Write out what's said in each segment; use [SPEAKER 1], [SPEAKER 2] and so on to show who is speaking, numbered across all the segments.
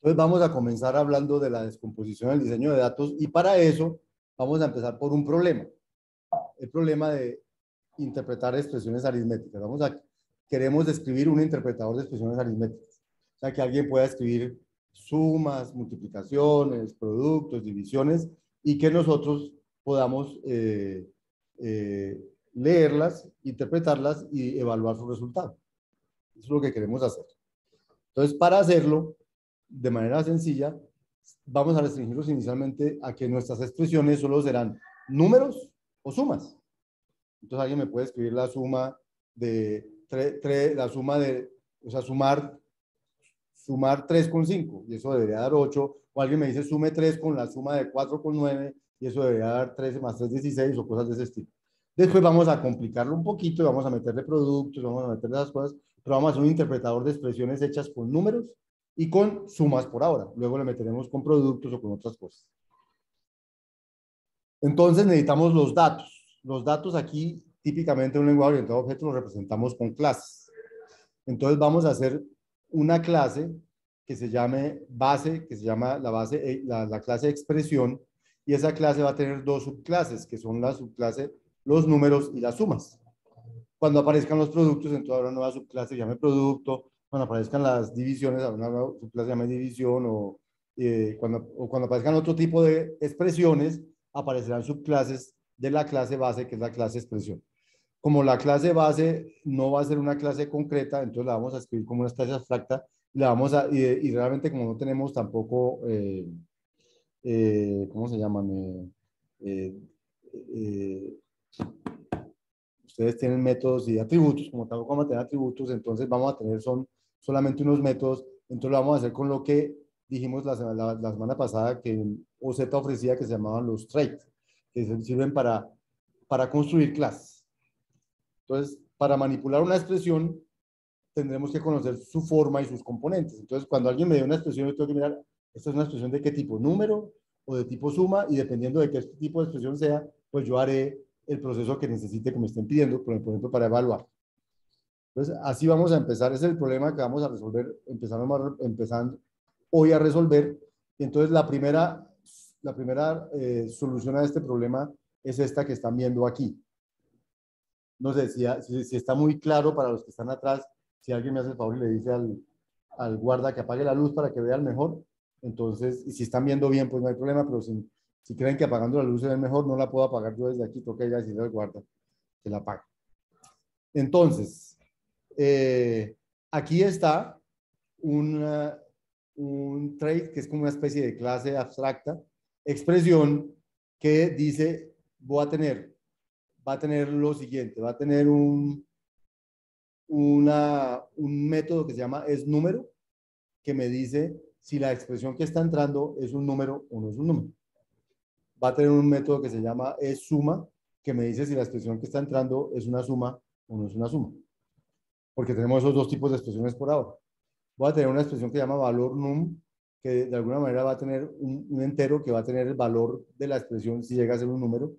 [SPEAKER 1] Entonces vamos a comenzar hablando de la descomposición del diseño de datos y para eso vamos a empezar por un problema. El problema de interpretar expresiones aritméticas. Vamos a, queremos describir un interpretador de expresiones aritméticas. O sea, que alguien pueda escribir sumas, multiplicaciones, productos, divisiones y que nosotros podamos eh, eh, leerlas, interpretarlas y evaluar su resultado. Eso es lo que queremos hacer. Entonces, para hacerlo de manera sencilla, vamos a restringirnos inicialmente a que nuestras expresiones solo serán números o sumas. Entonces, alguien me puede escribir la suma de, la suma de, o sea, sumar, sumar 3 con 5, y eso debería dar 8, o alguien me dice sume 3 con la suma de 4 con 9, y eso debería dar 13 más 3, 16, o cosas de ese estilo. Después vamos a complicarlo un poquito y vamos a meterle productos, vamos a meterle las cosas, pero vamos a hacer un interpretador de expresiones hechas con números y con sumas por ahora. Luego le meteremos con productos o con otras cosas. Entonces necesitamos los datos. Los datos aquí, típicamente en un lenguaje orientado a objetos, los representamos con clases. Entonces vamos a hacer una clase que se llame base, que se llama la base, eh, la, la clase expresión, y esa clase va a tener dos subclases, que son la subclase los números y las sumas. Cuando aparezcan los productos, entonces habrá una nueva subclase llame producto. Cuando aparezcan las divisiones, que llame división. O, eh, cuando, o cuando aparezcan otro tipo de expresiones, aparecerán subclases de la clase base, que es la clase expresión. Como la clase base no va a ser una clase concreta, entonces la vamos a escribir como una clase abstracta. La vamos a, y, realmente como no tenemos tampoco, eh, eh, ¿cómo se llaman? Ustedes tienen métodos y atributos, como tampoco vamos a tener atributos, entonces vamos a tener son solamente unos métodos, entonces lo vamos a hacer con lo que dijimos la, la, semana pasada que OZ ofrecía que se llamaban los traits, que sirven para, para construir clases. Entonces, para manipular una expresión, tendremos que conocer su forma y sus componentes. Entonces, cuando alguien me dé una expresión, yo tengo que mirar, esta es una expresión de qué tipo, número o de tipo suma, y dependiendo de qué tipo de expresión sea, pues yo haré el proceso que necesite que me estén pidiendo, por ejemplo, para evaluar. Entonces, así vamos a empezar. Ese es el problema que vamos a resolver, empezando, empezando hoy a resolver. Entonces, la primera, la primera eh, solución a este problema es esta que están viendo aquí. No sé si, si, está muy claro para los que están atrás, si alguien me hace el favor y le dice al, al guarda que apague la luz para que vean mejor. Entonces, y si están viendo bien, pues no hay problema, pero si, si creen que apagando la luz es mejor, no la puedo apagar yo desde aquí, toca ya decirle al guarda que la apague. Entonces, eh, aquí está un trait que es como una especie de clase abstracta, expresión que dice, voy a tener, va a tener lo siguiente, va a tener un, una, un método que se llama es número, que me dice si la expresión que está entrando es un número o no es un número va a tener un método que se llama es suma, que me dice si la expresión que está entrando es una suma o no es una suma. Porque tenemos esos dos tipos de expresiones por ahora. Voy a tener una expresión que se llama valor num, que de alguna manera va a tener un, entero que va a tener el valor de la expresión si llega a ser un número,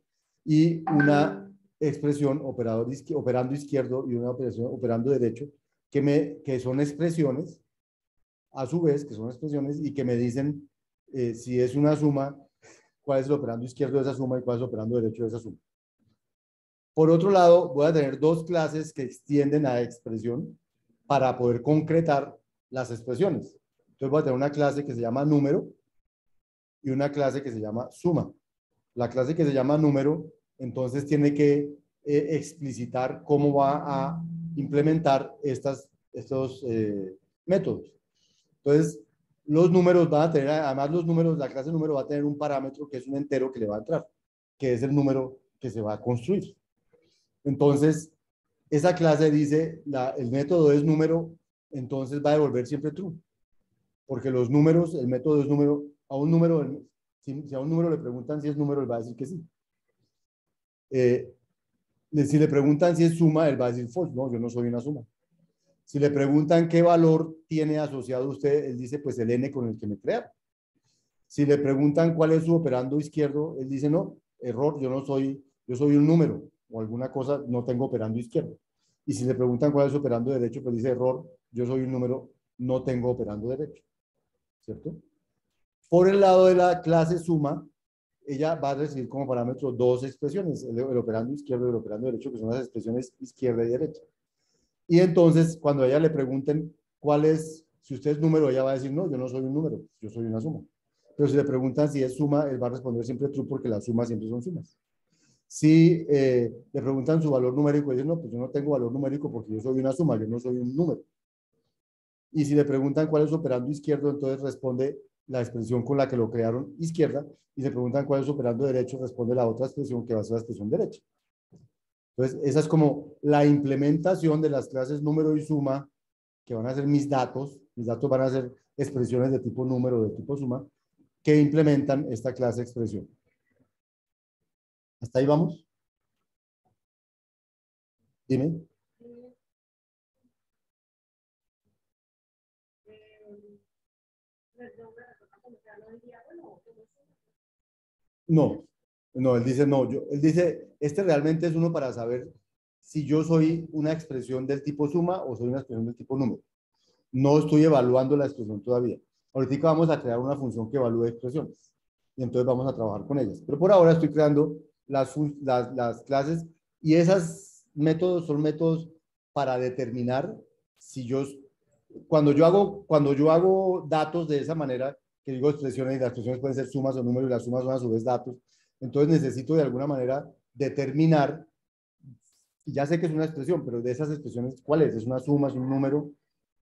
[SPEAKER 1] y una expresión operador, operando izquierdo y una operación operando derecho, que, me, que son expresiones, a su vez, que son expresiones y que me dicen eh, si es una suma cuál es el operando izquierdo de esa suma y cuál es el operando derecho de esa suma. Por otro lado, voy a tener dos clases que extienden a expresión para poder concretar las expresiones. Entonces voy a tener una clase que se llama número y una clase que se llama suma. La clase que se llama número, entonces tiene que eh, explicitar cómo va a implementar estas, estos eh, métodos. Entonces, los números van a tener, además los números, la clase número va a tener un parámetro que es un entero que le va a entrar, que es el número que se va a construir. Entonces, esa clase dice, la, el método es número, entonces va a devolver siempre true. Porque los números, el método es número, a un número, si, a un número le preguntan si es número, él va a decir que sí. Eh, si le preguntan si es suma, él va a decir false, no, yo no soy una suma. Si le preguntan qué valor tiene asociado usted, él dice, pues el n con el que me crea. Si le preguntan cuál es su operando izquierdo, él dice, no, error, yo no soy, yo soy un número o alguna cosa, no tengo operando izquierdo. Y si le preguntan cuál es operando derecho, pues dice, error, yo soy un número, no tengo operando derecho. ¿cierto? Por el lado de la clase suma, ella va a recibir como parámetro dos expresiones, el, operando izquierdo y el operando derecho, que son las expresiones izquierda y derecha. Y entonces, cuando a ella le pregunten cuál es, si usted es número, ella va a decir, no, yo no soy un número, yo soy una suma. Pero si le preguntan si es suma, él va a responder siempre true porque las sumas siempre son sumas. Si eh, le preguntan su valor numérico, dice, no, pues yo no tengo valor numérico porque yo soy una suma, yo no soy un número. Y si le preguntan cuál es operando izquierdo, entonces responde la expresión con la que lo crearon izquierda. Y se preguntan cuál es operando derecho, responde la otra expresión que va a ser la expresión derecha. Entonces, esa es como la implementación de las clases número y suma, que van a ser mis datos. Mis datos van a ser expresiones de tipo número, de tipo suma, que implementan esta clase expresión. ¿Hasta ahí vamos? Dime. No, no, él dice no, yo, él dice, este realmente es uno para saber si yo soy una expresión del tipo suma o soy una expresión del tipo número. No estoy evaluando la expresión todavía. Ahorita vamos a crear una función que evalúe expresiones y entonces vamos a trabajar con ellas. Pero por ahora estoy creando las, las, las clases y esos métodos son métodos para determinar si yo, cuando yo hago, cuando yo hago datos de esa manera, que digo expresiones y las expresiones pueden ser sumas o números y las sumas son a su vez datos, entonces necesito de alguna manera determinar, ya sé que es una expresión, pero de esas expresiones, ¿cuál es? ¿Es una suma, es un número,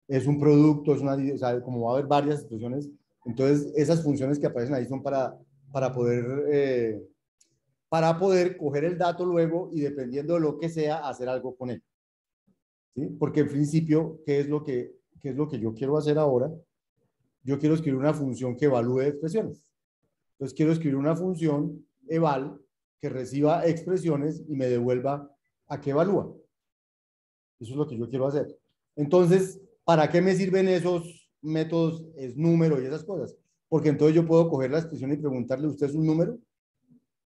[SPEAKER 1] es un producto, es una, o sea, como va a haber varias expresiones, entonces esas funciones que aparecen ahí son para, para poder... Eh, para poder coger el dato luego y dependiendo de lo que sea, hacer algo con él. Porque en principio, ¿qué es, lo que, ¿qué es lo que yo quiero hacer ahora? Yo quiero escribir una función que evalúe expresiones. Entonces quiero escribir una función eval que reciba expresiones y me devuelva a qué evalúa. Eso es lo que yo quiero hacer. Entonces, ¿para qué me sirven esos métodos, es número y esas cosas? Porque entonces yo puedo coger la expresión y preguntarle, ¿usted es un número?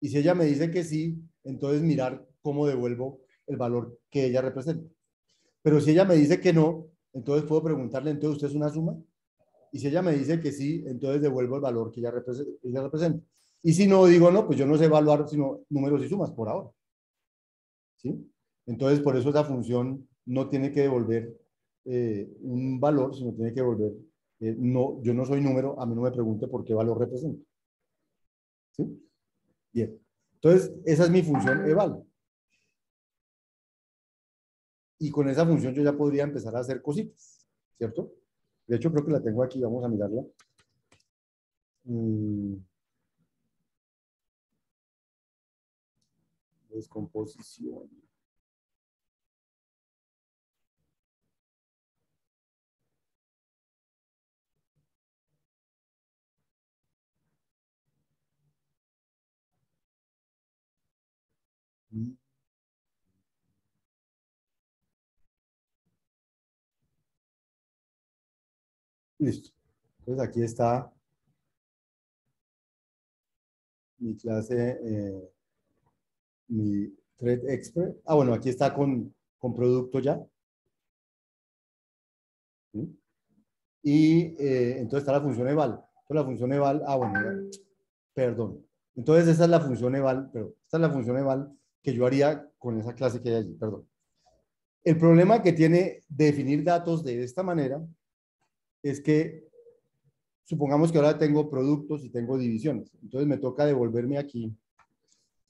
[SPEAKER 1] Y si ella me dice que sí, entonces mirar cómo devuelvo el valor que ella representa. Pero si ella me dice que no, entonces puedo preguntarle, entonces usted es una suma. Y si ella me dice que sí, entonces devuelvo el valor que ella representa. Y si no, digo, no, pues yo no sé evaluar sino números y sumas por ahora. ¿Sí? Entonces, por eso esa función no tiene que devolver eh, un valor, sino tiene que devolver, eh, no, yo no soy número, a mí no me pregunte por qué valor representa. ¿Sí? Bien. Entonces, esa es mi función eval. Y con esa función yo ya podría empezar a hacer cositas, ¿cierto? De hecho, creo que la tengo aquí, vamos a mirarla. Mm. Descomposición. Listo. Entonces aquí está mi clase, eh, mi Thread Expert. Ah, bueno, aquí está con, con producto ya. Y eh, entonces está la función eval. Entonces la función eval, ah, bueno, perdón. Entonces esa es la función eval, pero esta es la función eval que yo haría con esa clase que hay allí, perdón. El problema que tiene definir datos de esta manera es que supongamos que ahora tengo productos y tengo divisiones. Entonces me toca devolverme aquí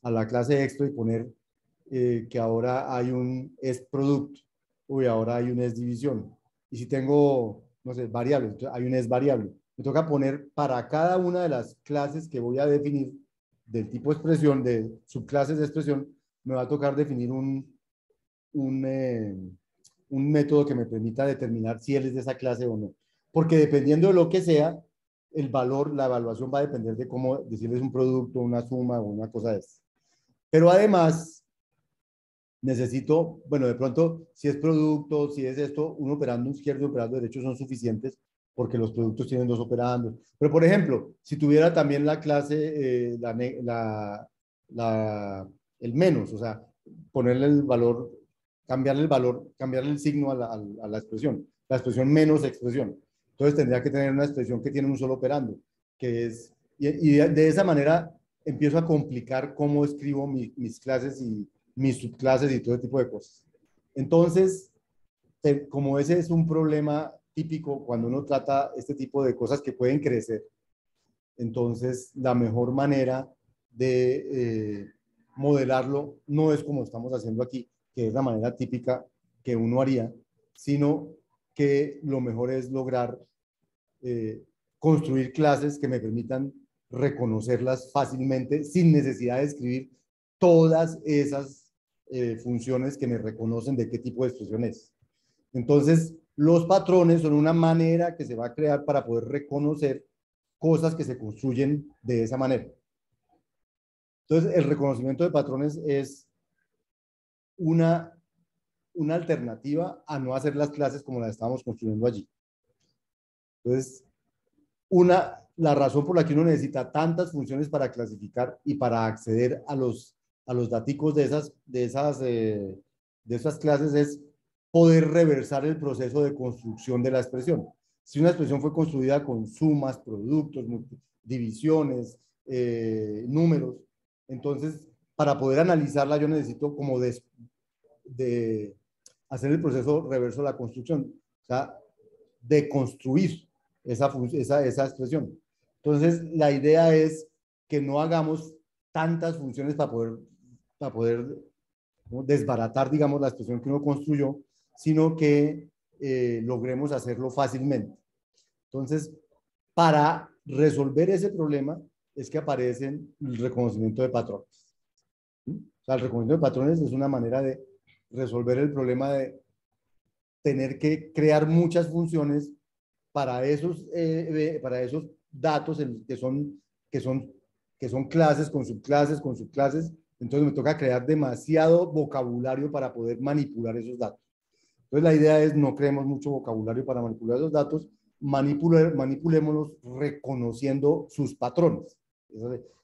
[SPEAKER 1] a la clase extra y poner eh, que ahora hay un es producto. Uy, ahora hay un es división. Y si tengo, no sé, variables, hay un es variable. Me toca poner para cada una de las clases que voy a definir del tipo expresión, de subclases de expresión, me va a tocar definir un, un, eh, un método que me permita determinar si él es de esa clase o no. Porque dependiendo de lo que sea, el valor, la evaluación va a depender de cómo decirles un producto, una suma o una cosa de eso. Pero además, necesito, bueno, de pronto, si es producto, si es esto, un operando izquierdo y un operando derecho son suficientes porque los productos tienen dos operandos. Pero, por ejemplo, si tuviera también la clase, eh, la, la, el menos, o sea, ponerle el valor, cambiarle el valor, cambiarle el signo a la, expresión, la expresión menos expresión. Entonces tendría que tener una expresión que tiene un solo operando, que es, y, de, esa manera empiezo a complicar cómo escribo mis clases y mis subclases y todo tipo de cosas. Entonces, como ese es un problema típico cuando uno trata este tipo de cosas que pueden crecer, entonces la mejor manera de eh, modelarlo no es como estamos haciendo aquí, que es la manera típica que uno haría, sino que lo mejor es lograr eh, construir clases que me permitan reconocerlas fácilmente sin necesidad de escribir todas esas eh, funciones que me reconocen de qué tipo de expresión es. Entonces, los patrones son una manera que se va a crear para poder reconocer cosas que se construyen de esa manera. Entonces, el reconocimiento de patrones es una, una alternativa a no hacer las clases como las estábamos construyendo allí. Entonces, una, la razón por la que uno necesita tantas funciones para clasificar y para acceder a los, a los daticos de esas, de, esas, eh, de esas clases es poder reversar el proceso de construcción de la expresión. Si una expresión fue construida con sumas, productos, divisiones, eh, números, entonces para poder analizarla yo necesito como de, de hacer el proceso reverso de la construcción, o sea, de construir esa, esa, esa expresión. Entonces la idea es que no hagamos tantas funciones para poder, para poder desbaratar, digamos, la expresión que uno construyó, sino que eh, logremos hacerlo fácilmente. Entonces, para resolver ese problema es que aparecen el reconocimiento de patrones. O sea, el reconocimiento de patrones es una manera de resolver el problema de tener que crear muchas funciones para esos, eh, para esos datos que, son, que, son, que son clases con subclases, con subclases. Entonces me toca crear demasiado vocabulario para poder manipular esos datos. Entonces la idea es no creemos mucho vocabulario para manipular esos datos, manipulémoslos reconociendo sus patrones.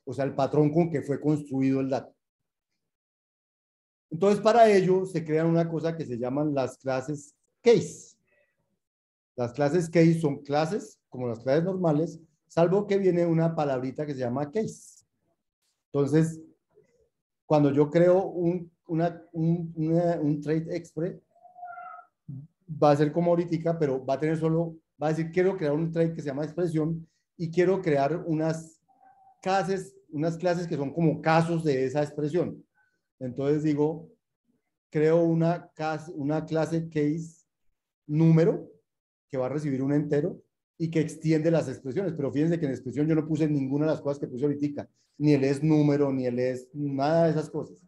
[SPEAKER 1] O sea, el patrón con que fue construido el dato. Entonces, para ello se crean una cosa que se llaman las clases case. Las clases case son clases, como las clases normales, salvo que viene una palabrita que se llama case. Entonces, cuando yo creo un, una, un, un trade express, va a ser como ahorita, pero va a tener solo, va a decir, quiero crear un trade que se llama expresión y quiero crear unas clases, unas clases que son como casos de esa expresión. Entonces digo, creo una, una clase case número que va a recibir un entero y que extiende las expresiones. Pero fíjense que en expresión yo no puse ninguna de las cosas que puse ahorita, ni el es número, ni el es nada de esas cosas,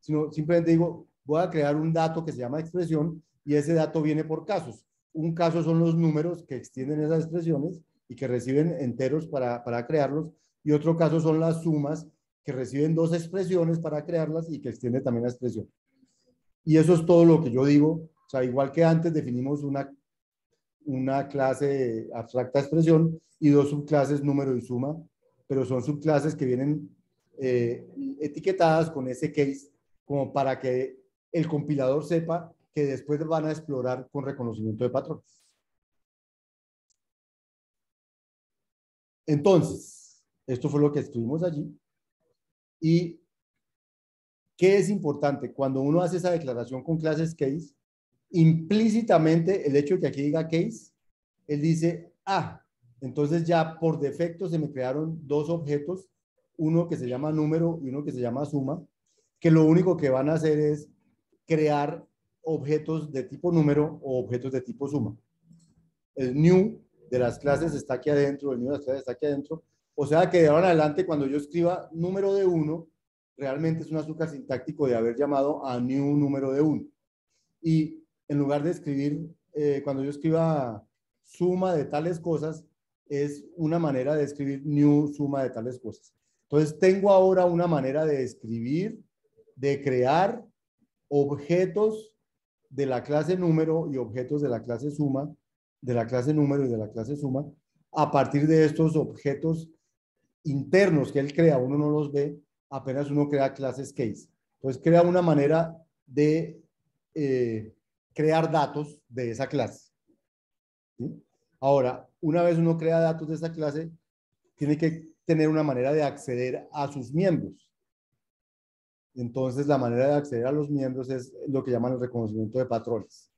[SPEAKER 1] sino simplemente digo, voy a crear un dato que se llama expresión y ese dato viene por casos. Un caso son los números que extienden esas expresiones y que reciben enteros para, para crearlos y otro caso son las sumas que reciben dos expresiones para crearlas y que extiende también la expresión. Y eso es todo lo que yo digo. O sea, igual que antes definimos una, una clase abstracta expresión y dos subclases número y suma, pero son subclases que vienen eh, etiquetadas con ese case como para que el compilador sepa que después van a explorar con reconocimiento de patrones. Entonces, esto fue lo que estuvimos allí. ¿Y qué es importante? Cuando uno hace esa declaración con clases case, implícitamente el hecho de que aquí diga case, él dice, ah, entonces ya por defecto se me crearon dos objetos, uno que se llama número y uno que se llama suma, que lo único que van a hacer es crear objetos de tipo número o objetos de tipo suma. El new de las clases está aquí adentro, el new de las clases está aquí adentro. O sea que de ahora en adelante, cuando yo escriba número de 1, realmente es un azúcar sintáctico de haber llamado a new número de 1. Y en lugar de escribir, eh, cuando yo escriba suma de tales cosas, es una manera de escribir new suma de tales cosas. Entonces, tengo ahora una manera de escribir, de crear objetos de la clase número y objetos de la clase suma, de la clase número y de la clase suma, a partir de estos objetos internos que él crea, uno no los ve, apenas uno crea clases case. Entonces crea una manera de eh, crear datos de esa clase. Ahora, una vez uno crea datos de esta clase, tiene que tener una manera de acceder a sus miembros. Entonces, la manera de acceder a los miembros es lo que llaman el reconocimiento de patrones.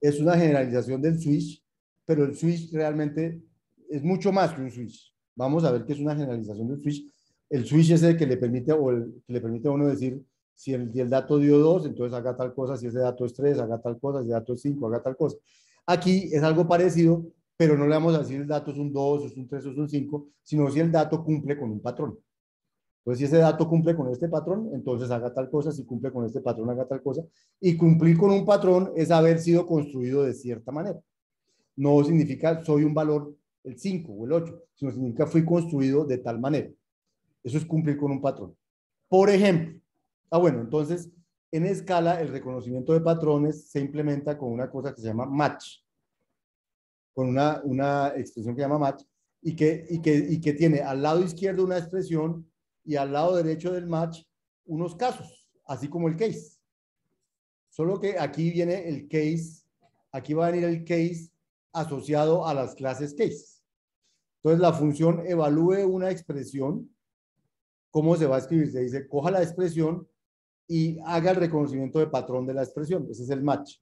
[SPEAKER 1] Es una generalización del switch, pero el switch realmente es mucho más que un switch. Vamos a ver qué es una generalización del switch. El switch es el que le permite, o el, que le permite a uno decir, si el, el dato dio 2, entonces haga tal cosa, si ese dato es 3, haga tal cosa, si ese dato es 5, haga tal cosa. Aquí es algo parecido, pero no le vamos a decir el dato es un 2, es un 3, es un 5, sino si el dato cumple con un patrón. Entonces, si ese dato cumple con este patrón, entonces haga tal cosa, si cumple con este patrón, haga tal cosa. Y cumplir con un patrón es haber sido construido de cierta manera. No significa soy un valor el 5 o el 8, sino significa fui construido de tal manera. Eso es cumplir con un patrón. Por ejemplo, ah, bueno, entonces en escala el reconocimiento de patrones se implementa con una cosa que se llama match, con una, una expresión que se llama match, y que, y, que, y que tiene al lado izquierdo una expresión y al lado derecho del match unos casos, así como el case. Solo que aquí viene el case, aquí va a venir el case asociado a las clases case. Entonces la función evalúe una expresión, ¿cómo se va a escribir? Se dice, coja la expresión y haga el reconocimiento de patrón de la expresión. Ese es el match.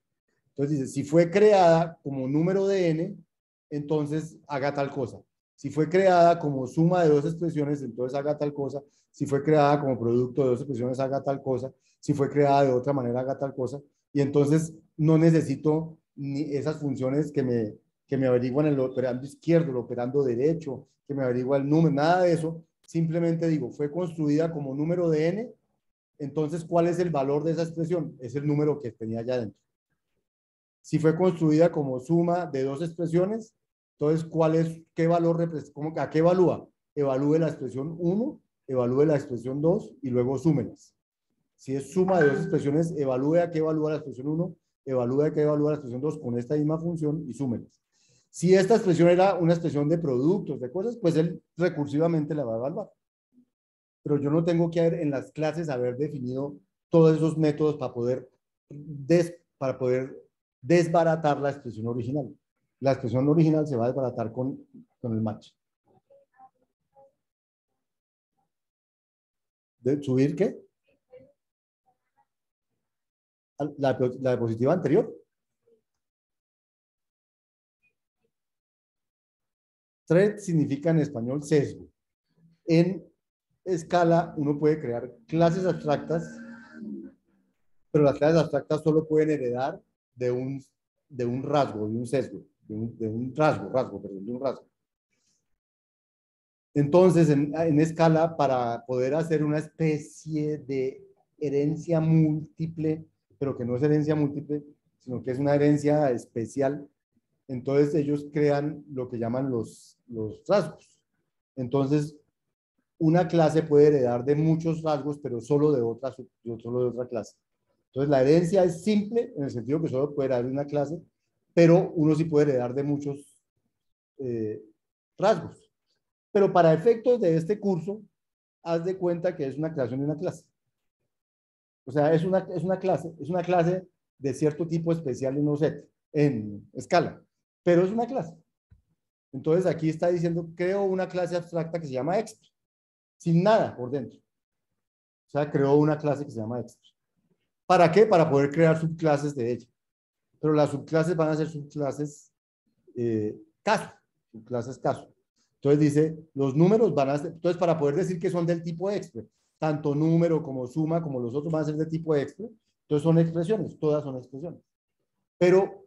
[SPEAKER 1] Entonces dice, si fue creada como número de n, entonces haga tal cosa. Si fue creada como suma de dos expresiones, entonces haga tal cosa. Si fue creada como producto de dos expresiones, haga tal cosa. Si fue creada de otra manera, haga tal cosa. Y entonces no necesito ni esas funciones que me, que me averiguan el operando izquierdo, el operando derecho, que me averigua el número, nada de eso. Simplemente digo, fue construida como número de n, entonces, ¿cuál es el valor de esa expresión? Es el número que tenía allá dentro. Si fue construida como suma de dos expresiones, entonces, ¿cuál es, qué valor representa, a qué evalúa? Evalúe la expresión 1, evalúe la expresión 2 y luego súmelas. Si es suma de dos expresiones, evalúe a qué evalúa la expresión 1, evalúe a qué evalúa la expresión 2 con esta misma función y súmelas. Si esta expresión era una expresión de productos, de cosas, pues él recursivamente la va a evaluar pero yo no tengo que haber en las clases haber definido todos esos métodos para poder, para poder desbaratar la expresión original. La expresión original se va a desbaratar con, con el match. ¿De subir qué? La, la diapositiva anterior. Thread significa en español sesgo. En escala uno puede crear clases abstractas, pero las clases abstractas solo pueden heredar de un, de un rasgo, de un sesgo, de un, rasgo, rasgo, perdón, de un rasgo. Entonces, en, en, escala, para poder hacer una especie de herencia múltiple, pero que no es herencia múltiple, sino que es una herencia especial, entonces ellos crean lo que llaman los, rasgos. Entonces, una clase puede heredar de muchos rasgos, pero solo de otra, solo de otra clase. Entonces, la herencia es simple en el sentido que solo puede heredar una clase, pero uno sí puede heredar de muchos eh, rasgos. Pero para efectos de este curso, haz de cuenta que es una creación de una clase. O sea, es una, es una clase, es una clase de cierto tipo especial en un set, en escala, pero es una clase. Entonces aquí está diciendo, creo una clase abstracta que se llama extra sin nada por dentro. O sea, creó una clase que se llama extra. ¿Para qué? Para poder crear subclases de ella. Pero las subclases van a ser subclases eh, caso, subclases caso. Entonces dice, los números van a ser, entonces para poder decir que son del tipo extra, tanto número como suma, como los otros van a ser de tipo extra, entonces son expresiones, todas son expresiones. Pero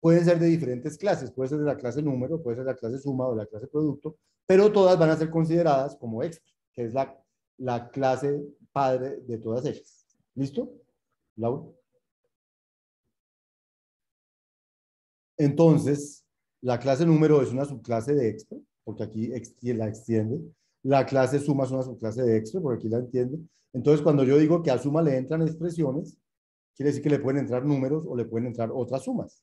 [SPEAKER 1] pueden ser de diferentes clases, puede ser de la clase número, puede ser de la clase suma o de la clase producto, pero todas van a ser consideradas como extra, que es la, la clase padre de todas ellas. ¿Listo? Laura. Entonces, la clase número es una subclase de extra, porque aquí la extiende. La clase suma es una subclase de extra, porque aquí la entiende. Entonces, cuando yo digo que a suma le entran expresiones, quiere decir que le pueden entrar números o le pueden entrar otras sumas.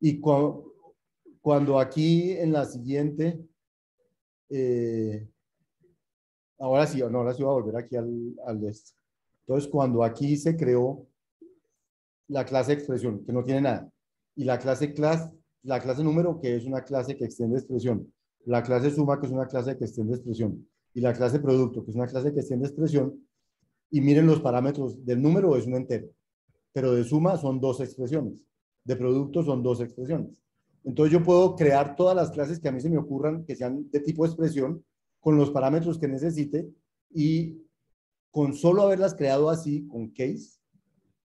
[SPEAKER 1] Y cuando aquí en la siguiente, eh, ahora sí, no, ahora sí voy a volver aquí al, al este. Entonces, cuando aquí se creó la clase expresión, que no tiene nada, y la clase class la clase número, que es una clase que extiende expresión, la clase suma, que es una clase que extiende expresión, y la clase producto, que es una clase que extiende expresión, y miren los parámetros del número, es un entero, pero de suma son dos expresiones, de producto son dos expresiones. Entonces yo puedo crear todas las clases que a mí se me ocurran, que sean de tipo expresión, con los parámetros que necesite, y con solo haberlas creado así, con case,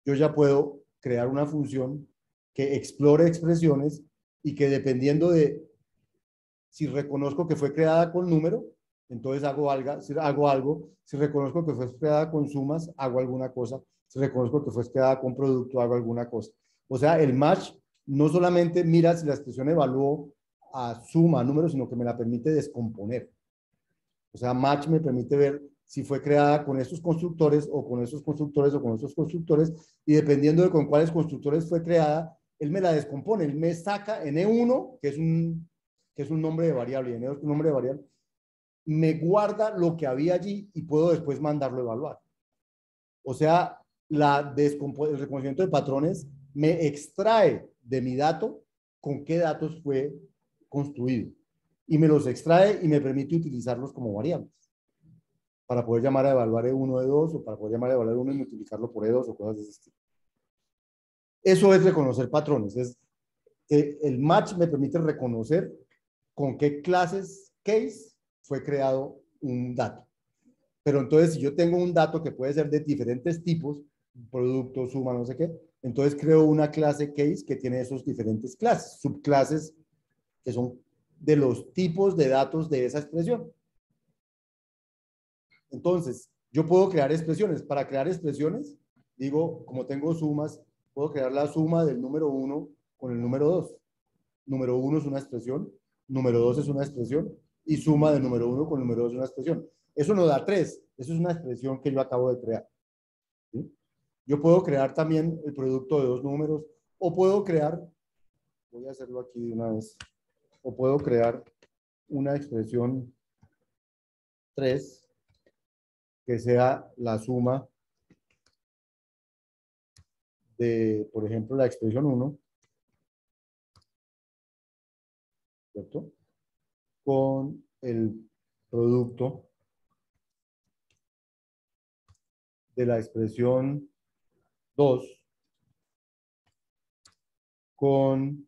[SPEAKER 1] yo ya puedo crear una función que explore expresiones y que dependiendo de si reconozco que fue creada con número, entonces hago algo, si hago algo, si reconozco que fue creada con sumas, hago alguna cosa, si reconozco que fue creada con producto, hago alguna cosa. O sea, el match no solamente mira si la expresión evaluó a suma, a número, sino que me la permite descomponer. O sea, match me permite ver si fue creada con estos constructores o con esos constructores o con esos constructores, y dependiendo de con cuáles constructores fue creada, él me la descompone, él me saca en E1, que es un, que es un nombre de variable, E2 un nombre de variable, me guarda lo que había allí y puedo después mandarlo a evaluar. O sea, la el reconocimiento de patrones me extrae de mi dato con qué datos fue construido. Y me los extrae y me permite utilizarlos como variables. Para poder llamar a evaluar E1, E2 o para poder llamar a evaluar E1 y multiplicarlo por E2 o cosas de ese estilo. Eso es reconocer patrones. Es, eh, el match me permite reconocer con qué clases case fue creado un dato. Pero entonces, si yo tengo un dato que puede ser de diferentes tipos, producto, suma, no sé qué, entonces creo una clase case que tiene esos diferentes clases, subclases que son de los tipos de datos de esa expresión. Entonces, yo puedo crear expresiones. Para crear expresiones, digo, como tengo sumas, puedo crear la suma del número 1 con el número 2. Número 1 es una expresión, número 2 es una expresión, y suma del número 1 con número 2 es una expresión. Eso no da 3, eso es una expresión que yo acabo de crear. Yo puedo crear también el producto de dos números, o puedo crear, voy a hacerlo aquí de una vez, o puedo crear una expresión 3 que sea la suma de, por ejemplo, la expresión 1, ¿cierto? Con el producto de la expresión 2 con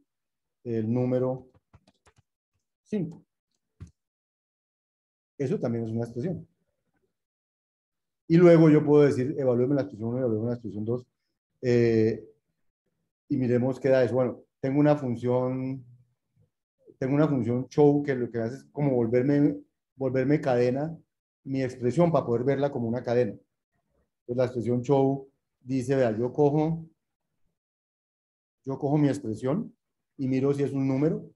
[SPEAKER 1] el número 5. Eso también es una expresión. Y luego yo puedo decir, evalúeme la expresión 1 y evalúeme la expresión 2 eh, y miremos qué da eso. Bueno, tengo una función, tengo una función show que lo que hace es como volverme, volverme cadena mi expresión para poder verla como una cadena. Entonces la expresión show dice, vea, yo cojo, yo cojo mi expresión y miro si es un número,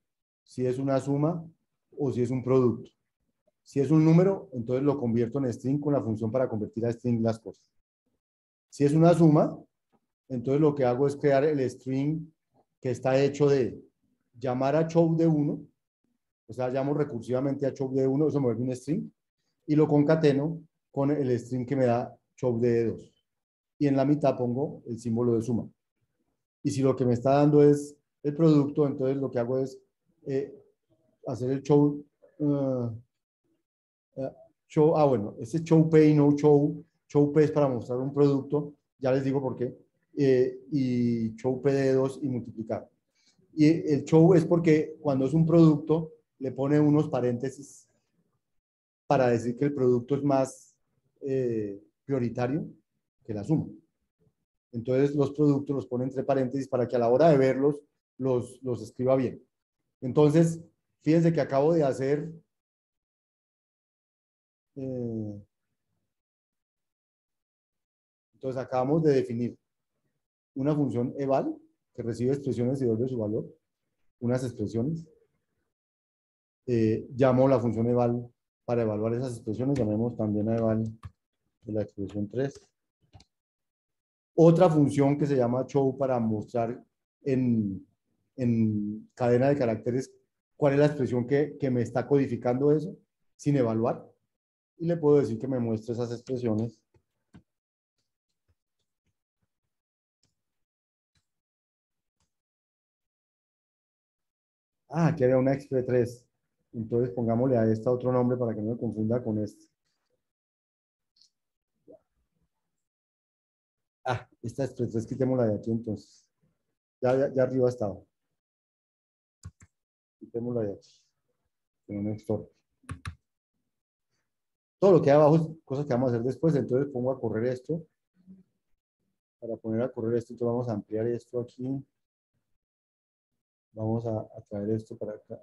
[SPEAKER 1] si es una suma o si es un producto. Si es un número, entonces lo convierto en string con la función para convertir a string las cosas. Si es una suma, entonces lo que hago es crear el string que está hecho de llamar a show de 1, o sea, llamo recursivamente a show de 1, eso me vuelve un string, y lo concateno con el string que me da show de 2. Y en la mitad pongo el símbolo de suma. Y si lo que me está dando es el producto, entonces lo que hago es eh, hacer el show, uh, uh, show, ah bueno, ese show pay, no show, show pay es para mostrar un producto, ya les digo por qué, eh, y show PD2 y multiplicar. Y el show es porque cuando es un producto, le pone unos paréntesis para decir que el producto es más eh, prioritario que la suma. Entonces los productos los pone entre paréntesis para que a la hora de verlos los, los escriba bien. Entonces, fíjense que acabo de hacer eh, entonces acabamos de definir una función eval que recibe expresiones y devuelve su valor, unas expresiones. Eh, llamo la función eval para evaluar esas expresiones, llamemos también a eval de la expresión 3. Otra función que se llama show para mostrar en, en cadena de caracteres cuál es la expresión que, que me está codificando eso sin evaluar. Y le puedo decir que me muestre esas expresiones Ah, aquí había una XP3. Entonces pongámosle a esta otro nombre para que no me confunda con este. Ah, esta XP3 quitémosla de aquí entonces. Ya, ya, ya arriba estaba. Quitémosla de aquí. Que no me. Todo lo que hay abajo es cosas que vamos a hacer después. Entonces pongo a correr esto. Para poner a correr esto, entonces vamos a ampliar esto aquí. Vamos a, traer esto para acá.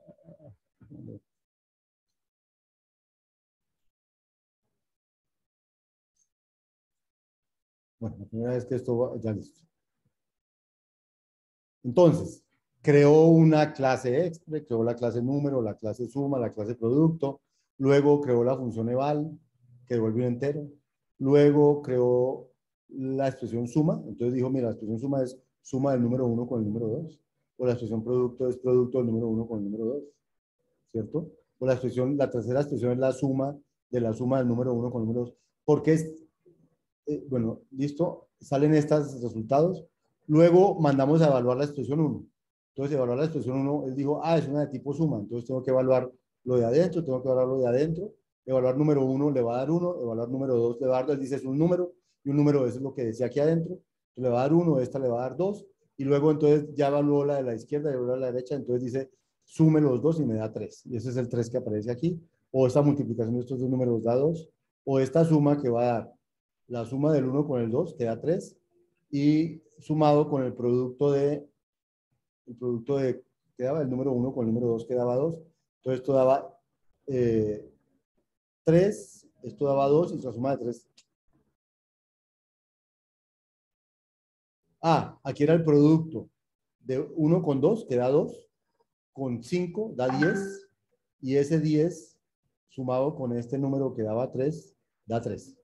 [SPEAKER 1] Bueno, la primera vez que esto va, ya listo. Entonces, creó una clase expre, creó la clase número, la clase suma, la clase producto, luego creó la función eval, que devuelve un entero, luego creó la expresión suma, entonces dijo, mira, la expresión suma es suma del número 1 con el número 2, o la expresión producto es producto del número 1 con el número 2, ¿cierto? O la expresión, la tercera expresión es la suma de la suma del número 1 con el número 2, porque es, eh, bueno, listo, salen estos resultados, luego mandamos a evaluar la expresión 1, entonces evaluar la expresión 1, él dijo, ah, es una de tipo suma, entonces tengo que evaluar lo de adentro, tengo que evaluar lo de adentro, evaluar número 1 le va a dar 1, evaluar número 2 le va a dar 2, él dice es un número, y un número es lo que decía aquí adentro, le va a dar 1, esta le va a dar 2, y luego entonces ya evaluó la de la izquierda y evaluó la de la derecha, entonces dice sume los dos y me da 3. Y ese es el 3 que aparece aquí. O esta multiplicación de estos dos números da 2. O esta suma que va a dar la suma del 1 con el 2, que da 3. Y sumado con el producto de, el producto de, que daba el número 1 con el número 2, que daba 2. Entonces esto daba eh, 3, esto daba 2 y la suma de 3 Ah, aquí era el producto de 1 con 2, que da 2, con 5 da 10, y ese 10 sumado con este número que daba 3, da 3.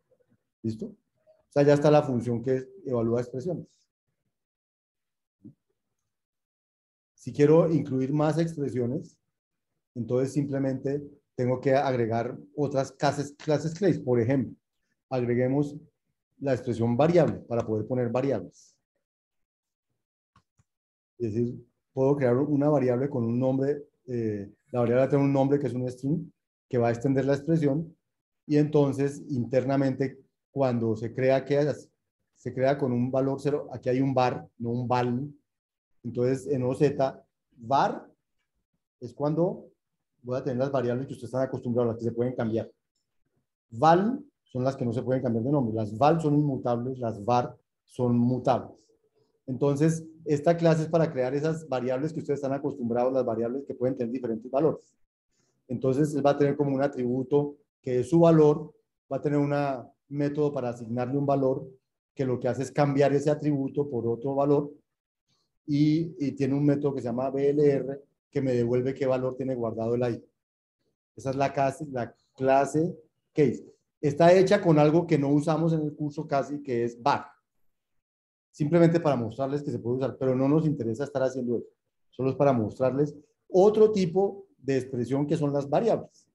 [SPEAKER 1] ¿Listo? O sea, ya está la función que evalúa expresiones. Si quiero incluir más expresiones, entonces simplemente tengo que agregar otras clases, clases. Por ejemplo, agreguemos la expresión variable para poder poner variables. Es decir, puedo crear una variable con un nombre, eh, la variable va a tener un nombre que es un string, que va a extender la expresión, y entonces internamente cuando se crea, ¿qué hace? Se crea con un valor cero, aquí hay un var, no un val, entonces en OZ, var es cuando voy a tener las variables que ustedes están acostumbrados, las que se pueden cambiar. Val son las que no se pueden cambiar de nombre, las val son inmutables, las var son mutables. Entonces, esta clase es para crear esas variables que ustedes están acostumbrados, las variables que pueden tener diferentes valores. Entonces, él va a tener como un atributo que es su valor, va a tener un método para asignarle un valor que lo que hace es cambiar ese atributo por otro valor y, tiene un método que se llama BLR que me devuelve qué valor tiene guardado el ahí. Esa es la clase, la clase case. Está hecha con algo que no usamos en el curso casi, que es var simplemente para mostrarles que se puede usar, pero no nos interesa estar haciendo eso. Solo es para mostrarles otro tipo de expresión que son las variables.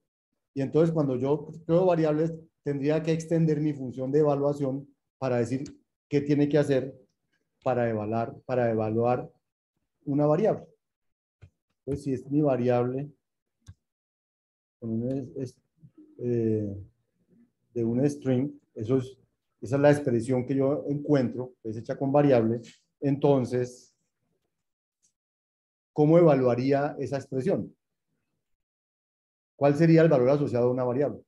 [SPEAKER 1] Y entonces cuando yo creo variables, tendría que extender mi función de evaluación para decir qué tiene que hacer para evaluar, para evaluar una variable. Pues si es mi variable eh, de un string, eso es esa es la expresión que yo encuentro, es hecha con variable. Entonces, ¿cómo evaluaría esa expresión? ¿Cuál sería el valor asociado a una variable?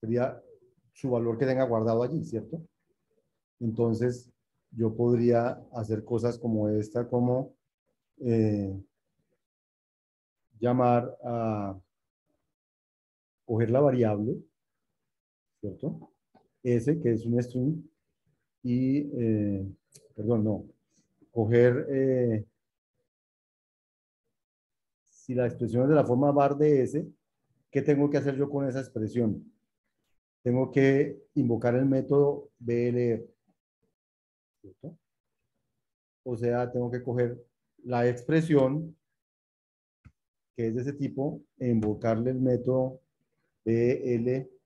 [SPEAKER 1] Sería su valor que tenga guardado allí, ¿cierto? Entonces, yo podría hacer cosas como esta, como eh, llamar a coger la variable, ¿cierto? S, que es un string, y, eh, perdón, no, coger, eh, si la expresión es de la forma var de S, ¿qué tengo que hacer yo con esa expresión? Tengo que invocar el método BLR. O sea, tengo que coger la expresión que es de ese tipo e invocarle el método BLR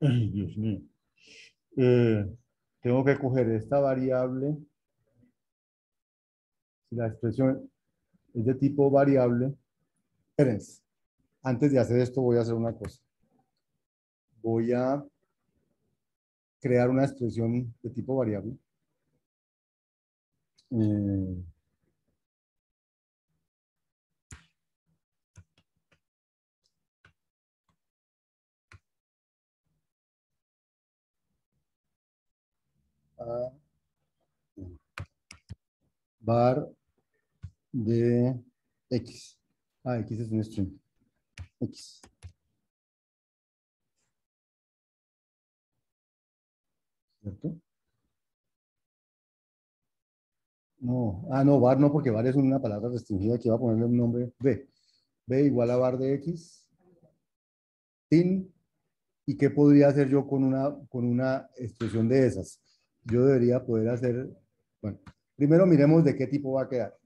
[SPEAKER 1] Dios mío. Eh, tengo que coger esta variable. si la expresión es de tipo variable, espérense, antes de hacer esto voy a hacer una cosa. Voy a crear una expresión de tipo variable. Eh, var de x. Ah, x es un string. X. ¿Cierto? No, ah, no, var no, porque var es una palabra restringida que va a ponerle un nombre b. b igual a var de x. Sin. ¿Y qué podría hacer yo con una, con una expresión de esas? Yo debería poder hacer, bueno, primero miremos de qué tipo va a quedar.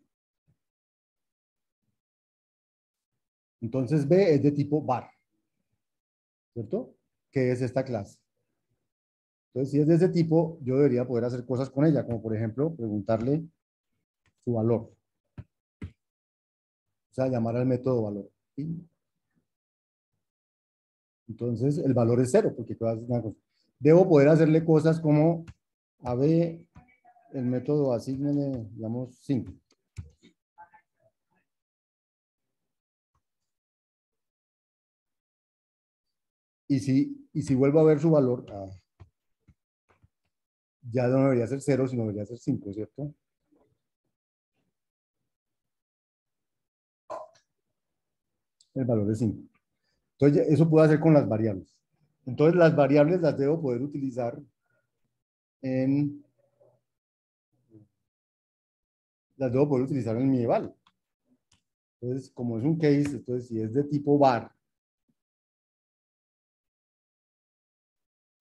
[SPEAKER 1] Entonces B es de tipo var. ¿Cierto? ¿Qué es esta clase? Entonces, si es de ese tipo, yo debería poder hacer cosas con ella, como por ejemplo, preguntarle su valor. O sea, llamar al método valor. Entonces, el valor es cero, porque debo poder hacerle cosas como a B, el método asignale, digamos, 5. Y si, y si vuelvo a ver su valor, ah, ya no debería ser 0, sino debería ser 5, ¿cierto? El valor es 5. Entonces, eso puedo hacer con las variables. Entonces, las variables las debo poder utilizar en... Las debo poder utilizar en mi eval. Entonces, como es un case, entonces si es de tipo var,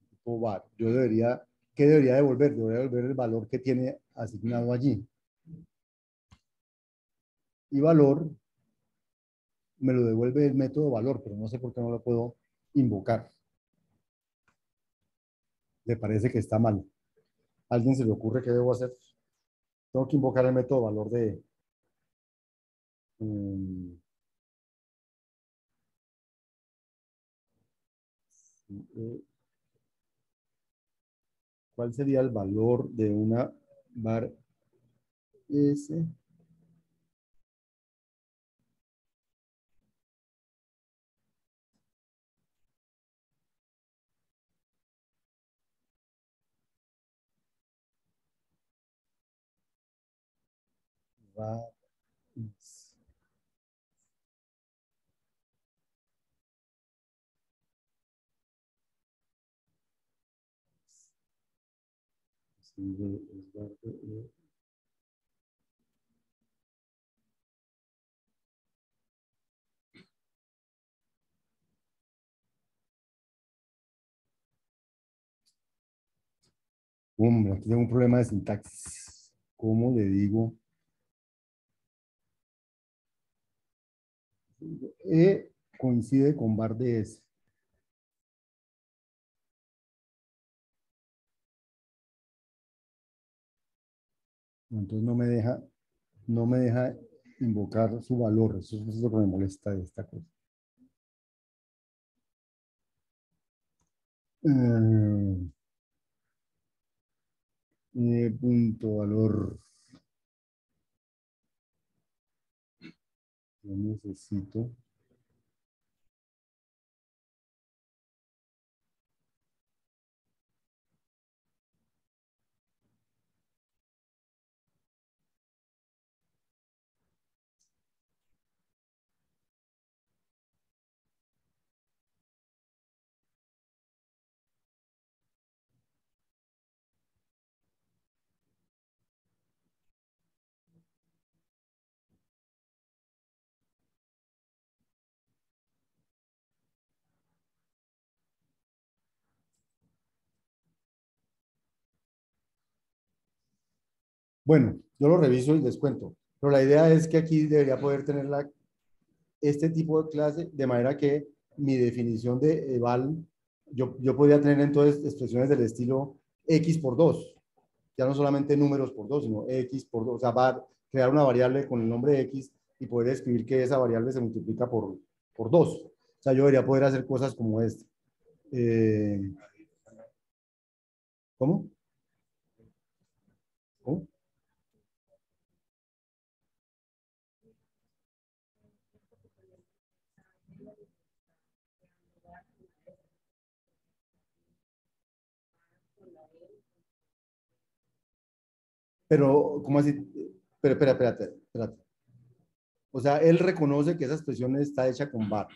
[SPEAKER 1] tipo var, yo debería ¿qué debería devolver? Debería devolver el valor que tiene asignado allí. Y valor me lo devuelve el método valor, pero no sé por qué no lo puedo invocar. Le parece que está mal. ¿A alguien se le ocurre qué debo hacer? Tengo que invocar el método valor de... Um, ¿Cuál sería el valor de una bar S? Bar Um, aquí tengo un problema de sintaxis. ¿Cómo le digo? E coincide con bar de S. Entonces no me deja, no me deja invocar su valor. Eso es lo que me molesta de esta cosa. Eh, eh, punto valor. Necesito Bueno, yo lo reviso y les cuento. Pero la idea es que aquí debería poder tener este tipo de clase de manera que mi definición de eval, yo, yo podría tener entonces expresiones del estilo x por 2. Ya no solamente números por 2, sino x por 2. O sea, crear una variable con el nombre X y poder escribir que esa variable se multiplica por, por 2. O sea, yo debería poder hacer cosas como esta. Eh. ¿Cómo? Pero, ¿cómo así? Pero, espera, espérate, espérate. O sea, él reconoce que esa expresión está hecha con bar.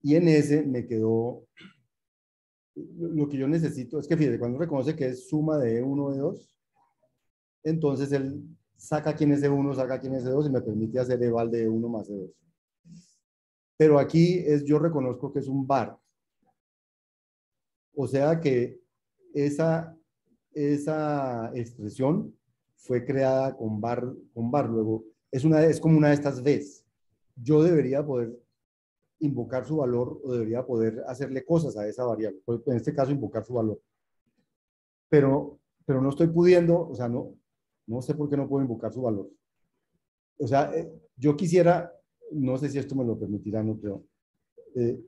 [SPEAKER 1] Y en ese me quedó lo que yo necesito. Es que fíjate, cuando reconoce que es suma de E1, E2, entonces él saca quién es E1, saca quién es E2 y me permite hacer eval de E1 más E2. Pero aquí es, yo reconozco que es un bar. O sea que esa, esa expresión fue creada con bar, con bar. Luego, es, una, es como una de estas V's. Yo debería poder invocar su valor o debería poder hacerle cosas a esa variable. En este caso, invocar su valor. Pero, pero no estoy pudiendo, o sea, no, no sé por qué no puedo invocar su valor. O sea, eh, yo quisiera, no sé si esto me lo permitirá, no creo. Eh,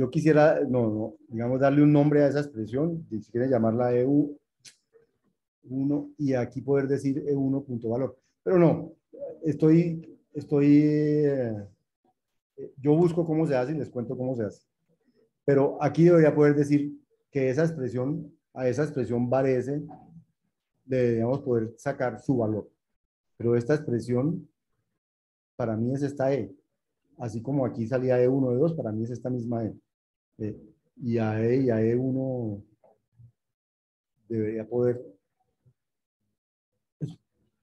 [SPEAKER 1] yo quisiera, no, digamos, darle un nombre a esa expresión, si quieren llamarla EU1, y aquí poder decir EU1 punto. Pero no, estoy, estoy, eh, yo busco cómo se hace y les cuento cómo se hace. Pero aquí debería poder decir que esa expresión, a esa expresión varese, deberíamos poder sacar su valor. Pero esta expresión, para mí es esta E. Así como aquí salía E1, E2, para mí es esta misma E. Eh, y a E y a E1 debería poder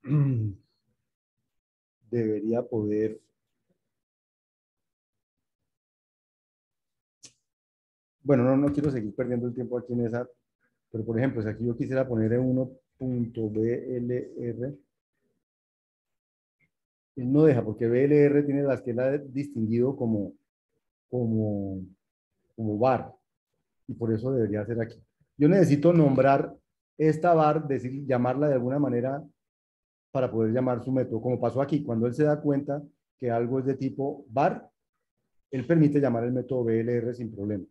[SPEAKER 1] debería poder bueno, no, no quiero seguir perdiendo el tiempo aquí en esa, pero por ejemplo, si aquí yo quisiera poner E1.blr, él no deja, porque BLR tiene las que él ha distinguido como, como como bar. Y por eso debería ser aquí. Yo necesito nombrar esta bar, decir, llamarla de alguna manera para poder llamar su método, como pasó aquí. Cuando él se da cuenta que algo es de tipo bar, él permite llamar el método BLR sin problema.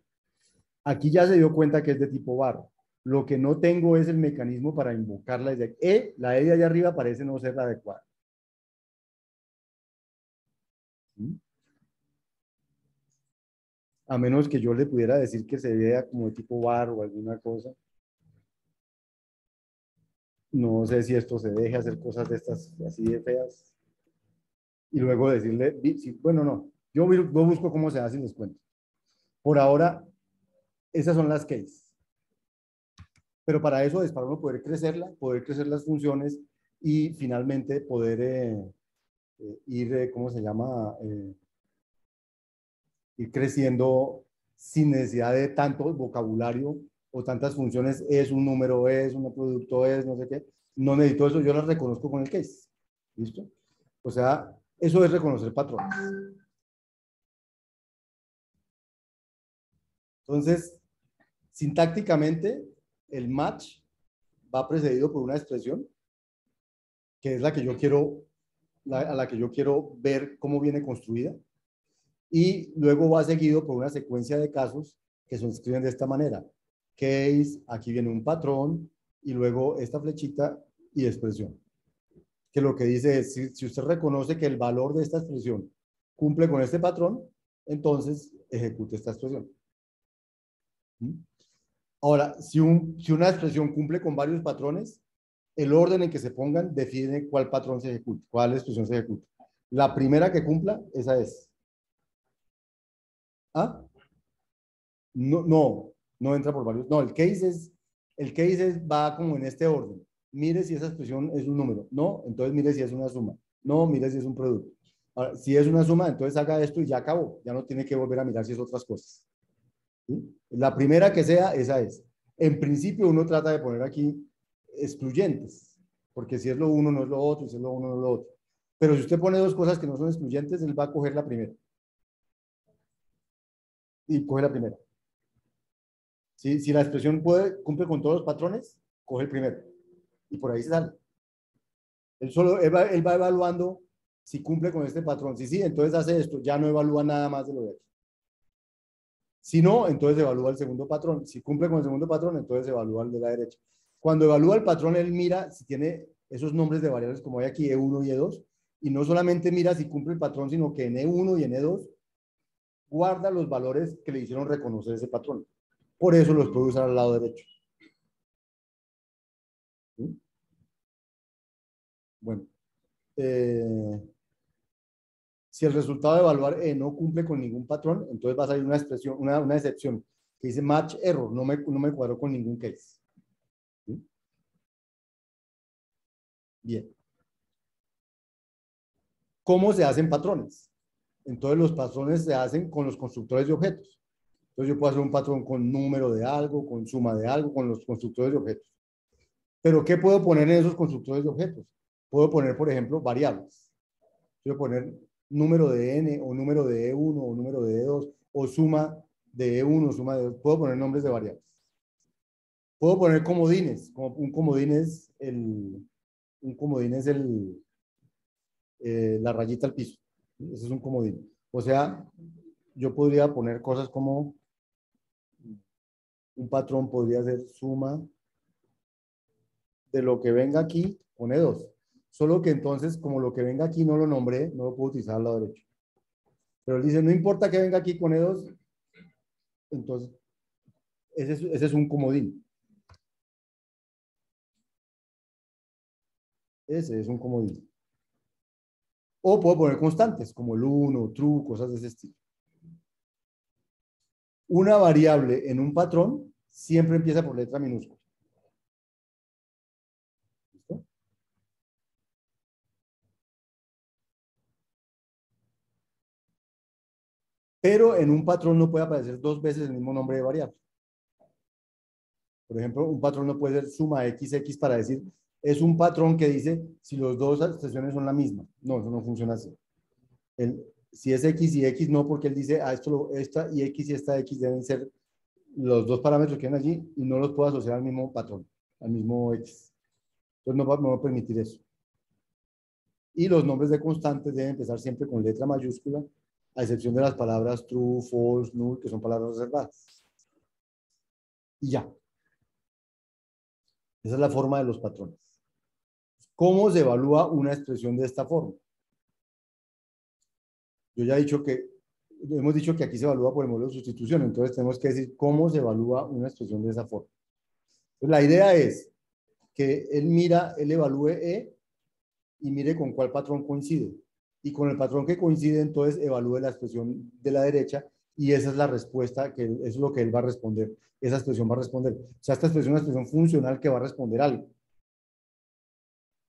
[SPEAKER 1] Aquí ya se dio cuenta que es de tipo bar. Lo que no tengo es el mecanismo para invocarla desde E, la E de allá arriba parece no ser la adecuada. ¿Mm? A menos que yo le pudiera decir que se vea como de tipo bar o alguna cosa. No sé si esto se deje hacer cosas de estas así de feas. Y luego decirle, bueno, no, yo, busco cómo se hace y les cuento. Por ahora, esas son las cases. Pero para eso es para uno poder crecerla, poder crecer las funciones y finalmente poder eh, eh, ir, eh, ¿cómo se llama? Ir creciendo sin necesidad de tanto vocabulario o tantas funciones, es un número, es un producto, es no sé qué. No necesito eso, yo las reconozco con el case. ¿Listo? O sea, eso es reconocer patrones. Entonces, sintácticamente, el match va precedido por una expresión que es la que yo quiero, a la que yo quiero ver cómo viene construida y luego va seguido por una secuencia de casos que se escriben de esta manera. Case, aquí viene un patrón y luego esta flechita y expresión. Que lo que dice es, si, usted reconoce que el valor de esta expresión cumple con este patrón, entonces ejecute esta expresión. ¿Mm? Ahora, si, si una expresión cumple con varios patrones, el orden en que se pongan define cuál patrón se ejecuta, cuál expresión se ejecuta. La primera que cumpla, esa es. ¿Ah? No, no, entra por varios. No, el case es, el case va como en este orden. Mire si esa expresión es un número. No, entonces mire si es una suma. No, mire si es un producto. si es una suma, entonces haga esto y ya acabó. Ya no tiene que volver a mirar si es otras cosas. La primera que sea, esa es. En principio uno trata de poner aquí excluyentes, porque si es lo uno no es lo otro, si es lo uno no es lo otro. Pero si usted pone dos cosas que no son excluyentes, él va a coger la primera y coge la primera. Si, si la expresión puede, cumple con todos los patrones, coge el primero. Y por ahí se sale. Él, solo, él va, él va evaluando si cumple con este patrón. Si sí, entonces hace esto. Ya no evalúa nada más de lo de aquí. Si no, entonces evalúa el segundo patrón. Si cumple con el segundo patrón, entonces evalúa el de la derecha. Cuando evalúa el patrón, él mira si tiene esos nombres de variables como hay aquí, E1 y E2, y no solamente mira si cumple el patrón, sino que en E1 y en E2 guarda los valores que le hicieron reconocer ese patrón. Por eso los puede usar al lado derecho. Bueno. Eh, si el resultado de evaluar E no cumple con ningún patrón, entonces va a salir una expresión, una, una excepción que dice match error, no me, no me cuadró con ningún case. Bien. ¿Cómo se hacen patrones? Entonces los patrones se hacen con los constructores de objetos. Entonces yo puedo hacer un patrón con número de algo, con suma de algo, con los constructores de objetos. Pero ¿qué puedo poner en esos constructores de objetos? Puedo poner, por ejemplo, variables. Puedo poner número de n o número de E1 o número de E2 o suma de E1 o suma de E2. Puedo poner nombres de variables. Puedo poner comodines. Como un comodín es el, un comodín el, eh, la rayita al piso. Ese es un comodín. O sea, yo podría poner cosas como un patrón podría ser suma de lo que venga aquí con E2. Solo que entonces, como lo que venga aquí no lo nombré, no lo puedo utilizar al lado derecho. Pero él dice, no importa que venga aquí con E2, entonces, es, ese es un comodín. Ese es un comodín. O puedo poner constantes, como el 1, true, cosas de ese estilo. Una variable en un patrón siempre empieza por letra minúscula. ¿Listo? Pero en un patrón no puede aparecer dos veces el mismo nombre de variable. Por ejemplo, un patrón no puede ser suma xx para decir es un patrón que dice si los dos expresiones son la misma. No, eso no funciona así. Si es x y x, no, porque él dice, ah, esto, esta y x y esta x deben ser los dos parámetros que hay allí y no los puedo asociar al mismo patrón, al mismo x. Entonces no va, va a permitir eso. Y los nombres de constantes deben empezar siempre con letra mayúscula, a excepción de las palabras true, false, null, que son palabras reservadas. Y ya. Esa es la forma de los patrones. ¿Cómo se evalúa una expresión de esta forma? Yo ya he dicho que, hemos dicho que aquí se evalúa por el modelo de sustitución, entonces tenemos que decir cómo se evalúa una expresión de esa forma. la idea es que él mira, él evalúe E y mire con cuál patrón coincide. Y con el patrón que coincide, entonces evalúe la expresión de la derecha y esa es la respuesta, que es lo que él va a responder. Esa expresión va a responder. O sea, esta expresión es una expresión funcional que va a responder algo.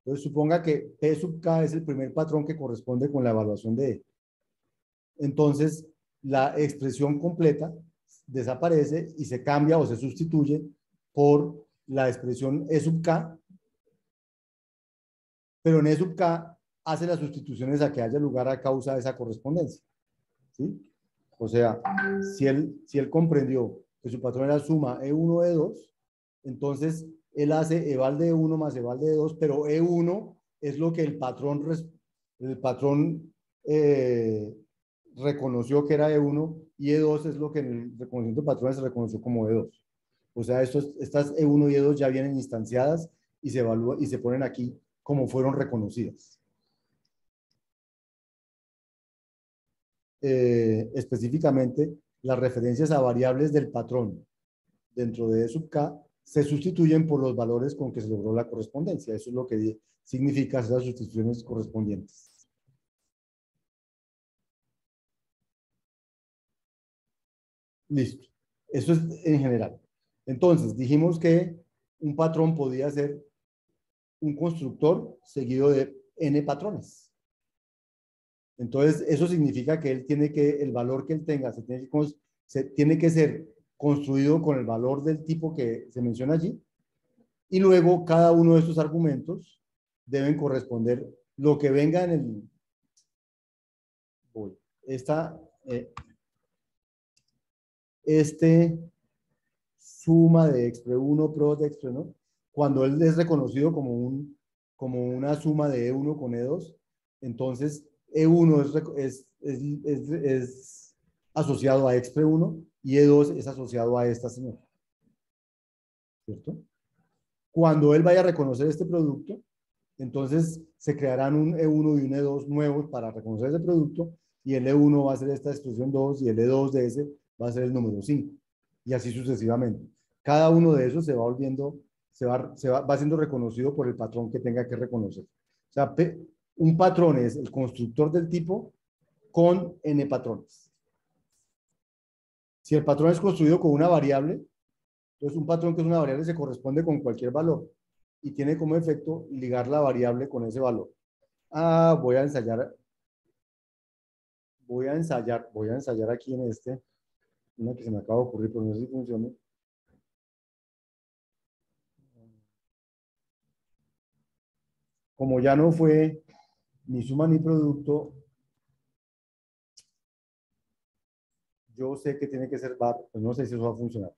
[SPEAKER 1] Entonces, suponga que P sub K es el primer patrón que corresponde con la evaluación de E. Entonces, la expresión completa desaparece y se cambia o se sustituye por la expresión E sub K, pero en E sub K hace las sustituciones a que haya lugar a causa de esa correspondencia. ¿sí? O sea, si él, si él comprendió que su patrón era suma E1, E2, entonces él hace eval de 1 más eval de 2, pero E1 es lo que el patrón, el patrón eh, reconoció que era E1 y E2 es lo que en el reconocimiento de patrones se reconoció como E2. O sea, estos, estas E1 y E2 ya vienen instanciadas y se evalúan y se ponen aquí como fueron reconocidas. Eh, específicamente, las referencias a variables del patrón dentro de E sub K se sustituyen por los valores con que se logró la correspondencia. Eso es lo que significa hacer las sustituciones correspondientes. Listo. Eso es en general. Entonces, dijimos que un patrón podía ser un constructor seguido de n patrones. Entonces, eso significa que él tiene que, el valor que él tenga, se tiene que, se tiene que ser construido con el valor del tipo que se menciona allí. Y luego cada uno de estos argumentos deben corresponder lo que venga en el... Esta, eh, este suma de expre1, pro de expre2, cuando él es reconocido como, un, como una suma de E1 con E2, entonces E1 es, es, es, es asociado a expre1 y E2 es asociado a esta señora. ¿Cierto? Cuando él vaya a reconocer este producto, entonces se crearán un E1 y un E2 nuevos para reconocer ese producto y el E1 va a ser esta expresión 2 y el E2 de ese va a ser el número 5 y así sucesivamente. Cada uno de esos se va volviendo, se va, se va, va siendo reconocido por el patrón que tenga que reconocer. O sea, un patrón es el constructor del tipo con n patrones. Si el patrón es construido con una variable, entonces un patrón que es una variable se corresponde con cualquier valor y tiene como efecto ligar la variable con ese valor. Ah, voy a ensayar, voy a ensayar, voy a ensayar aquí en este, una que se me acaba de ocurrir, pero no sé si funciona. Como ya no fue ni suma ni producto, yo sé que tiene que ser bar, pues no sé si eso va a funcionar.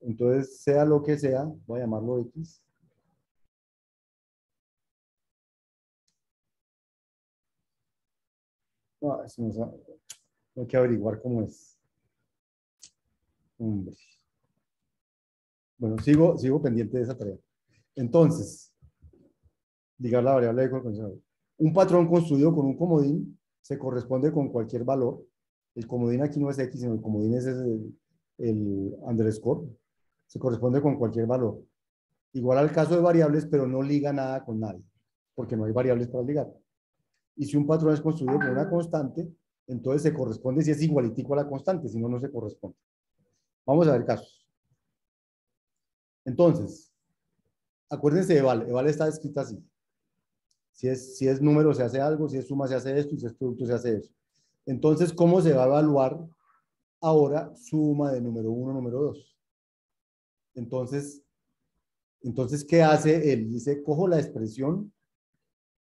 [SPEAKER 1] Entonces, sea lo que sea, voy a llamarlo X. No, eso. Hay que averiguar cómo es. Hombre. Bueno, sigo, sigo pendiente de esa tarea. Entonces, ligar la variable de. Un patrón construido con un comodín se corresponde con cualquier valor. El comodín aquí no es X, sino el comodín es el, el underscore. Se corresponde con cualquier valor. Igual al caso de variables, pero no liga nada con nadie, porque no hay variables para ligar. Y si un patrón es construido con una constante, entonces se corresponde si es igualitico a la constante, si no, no se corresponde. Vamos a ver casos. Entonces, acuérdense de eval. Eval está escrita así. Si es, si es número se hace algo, si es suma se hace esto y si es producto se hace eso. Entonces, ¿cómo se va a evaluar ahora suma de número 1, número 2? Entonces, entonces, ¿qué hace él? Dice, cojo la expresión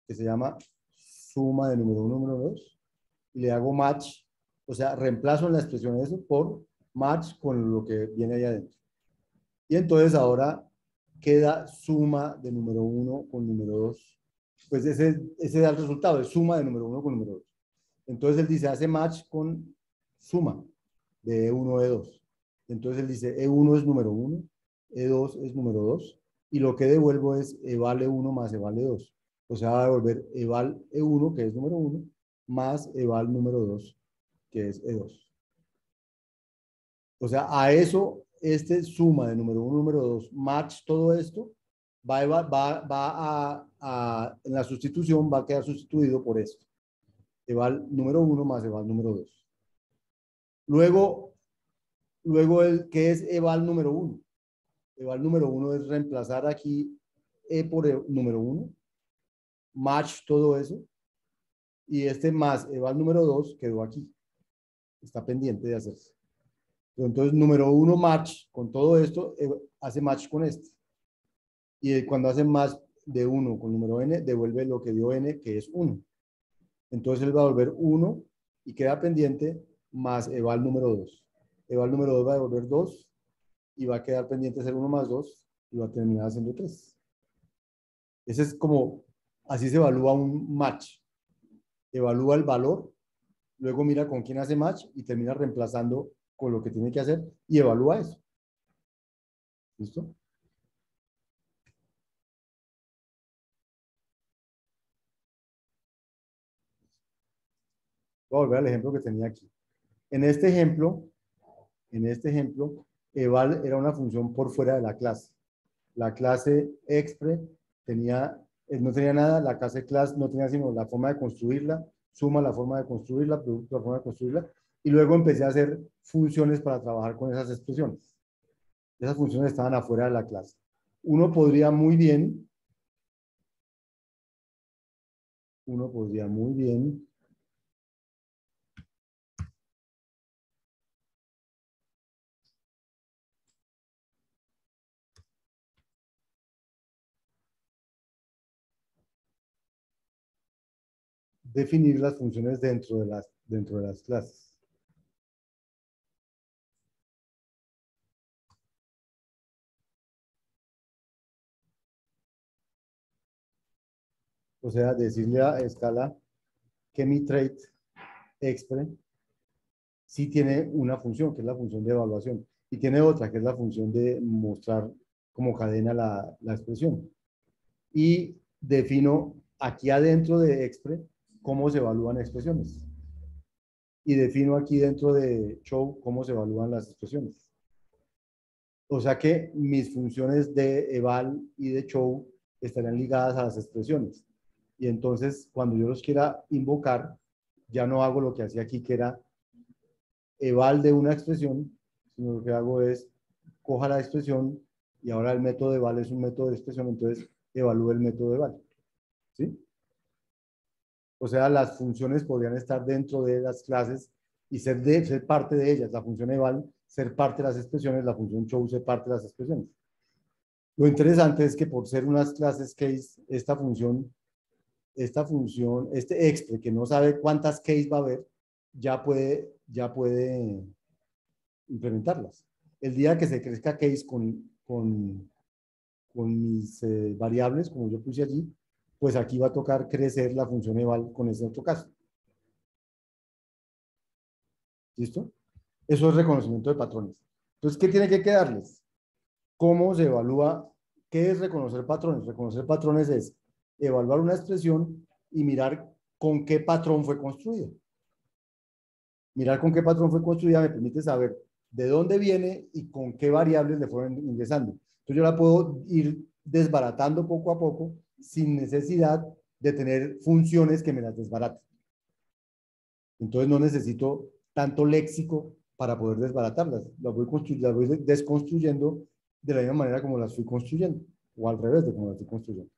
[SPEAKER 1] que se llama suma de número 1, número 2, y le hago match, o sea, reemplazo en la expresión eso por match con lo que viene ahí adentro. Y entonces ahora queda suma de número 1 con número 2. Pues ese, ese da el resultado, es suma de número 1 con número 2. Entonces él dice, hace match con suma de E1, E2. Entonces él dice, E1 es número 1, E2 es número 2, y lo que devuelvo es E vale 1 más E vale 2 o sea, va a devolver eval E1, que es número 1, más eval número 2, que es E2. O sea, a eso, este suma de número 1, número 2, match todo esto, va, a, va, va a, en la sustitución va a quedar sustituido por esto. Eval número 1 más eval número 2. Luego, luego el, ¿qué es eval número 1? Eval número 1 es reemplazar aquí E por e, número 1 match todo eso. Y este más eval número 2 quedó aquí. Está pendiente de hacerse. Entonces, número 1 match con todo esto, eh, hace match con este. Y cuando hace match de 1 con número n, devuelve lo que dio n, que es 1. Entonces, él va a volver 1 y queda pendiente más eval número 2. Eval número 2 va a devolver 2 y va a quedar pendiente ser 1 más 2 y va a terminar haciendo 3. Ese es como Así se evalúa un match. Evalúa el valor, luego mira con quién hace match y termina reemplazando con lo que tiene que hacer y evalúa eso. ¿Listo? Voy volver al ejemplo que tenía aquí. En este ejemplo, en este ejemplo, eval era una función por fuera de la clase. La clase expre tenía eh, no tenía nada, la clase class no tenía sino la forma de construirla, suma la forma de construirla, producto la forma de construirla, y luego empecé a hacer funciones para trabajar con esas expresiones. Esas funciones estaban afuera de la clase. Uno podría muy bien, uno podría muy bien definir las funciones dentro de las, dentro de las clases. O sea, decirle a escala que mi trait expre sí tiene una función, que es la función de evaluación, y tiene otra, que es la función de mostrar como cadena la, la expresión. Y defino aquí adentro de expre cómo se evalúan expresiones. Y defino aquí dentro de show cómo se evalúan las expresiones. O sea que mis funciones de eval y de show estarían ligadas a las expresiones. Y entonces, cuando yo los quiera invocar, ya no hago lo que hacía aquí, que era eval de una expresión, sino lo que hago es coja la expresión y ahora el método eval es un método de expresión, entonces evalúe el método eval. ¿Sí? O sea, las funciones podrían estar dentro de las clases y ser, de, ser parte de ellas. La función eval ser parte de las expresiones, la función show ser parte de las expresiones. Lo interesante es que por ser unas clases case, esta función, esta función, este expre que no sabe cuántas case va a haber, ya puede, ya puede implementarlas. El día que se crezca case con, con, con mis eh, variables, como yo puse allí, pues aquí va a tocar crecer la función eval con ese otro caso. ¿Listo? Eso es reconocimiento de patrones. Entonces, ¿qué tiene que quedarles? ¿Cómo se evalúa? ¿Qué es reconocer patrones? Reconocer patrones es evaluar una expresión y mirar con qué patrón fue construida. Mirar con qué patrón fue construida me permite saber de dónde viene y con qué variables le fueron ingresando. Entonces yo la puedo ir desbaratando poco a poco sin necesidad de tener funciones que me las desbaraten. Entonces no necesito tanto léxico para poder desbaratarlas. Las voy, las voy desconstruyendo de la misma manera como las fui construyendo, o al revés de como las fui construyendo.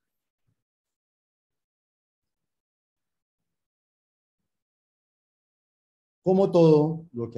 [SPEAKER 1] Como todo lo que